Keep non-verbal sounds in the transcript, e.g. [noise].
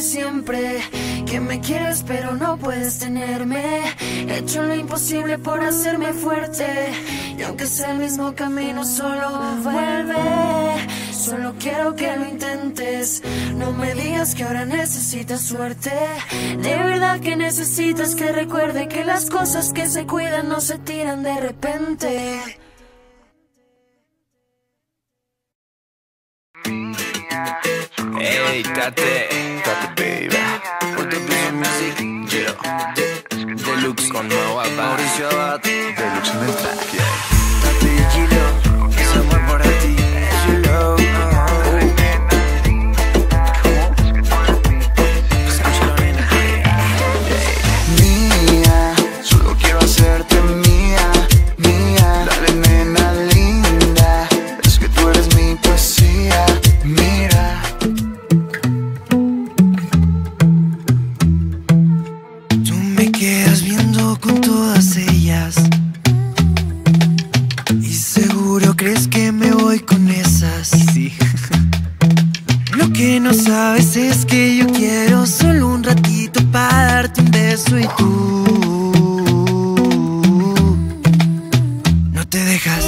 siempre que me quieres pero no puedes tenerme. He hecho lo imposible por hacerme fuerte y aunque sea el mismo camino solo vuelve. Solo quiero que lo intentes. No me digas que ahora necesitas suerte. De verdad que necesitas que recuerde que las cosas que se cuidan no se tiran de repente. Hey, Tate, Tate baby. The beat music, yeah. Deluxe con nueva Mauricio Abad. Deluxe en el track, yeah. Con todas ellas. Y seguro crees que me voy con esas. Sí. [laughs] Lo que no sabes es que yo quiero solo un ratito para darte un beso y tú no te dejas.